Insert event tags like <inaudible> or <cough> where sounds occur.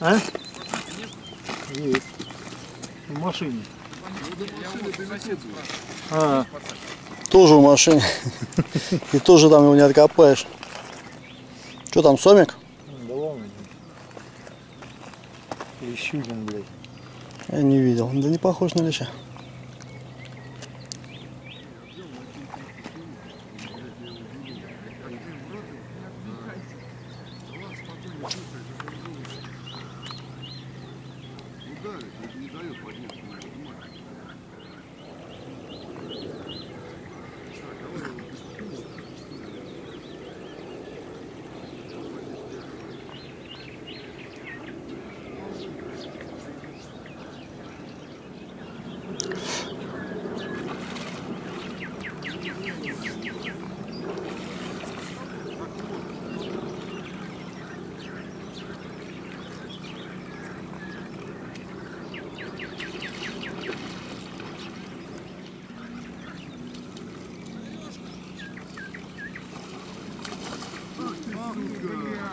А? Есть. В машине. А. Тоже в машине. <laughs> И тоже там его не откопаешь. Что там, сомик? Да ладно. один. Еще блядь. Я не видел. Да не похож на леща. 的，你你这有条件，你买什么？Good.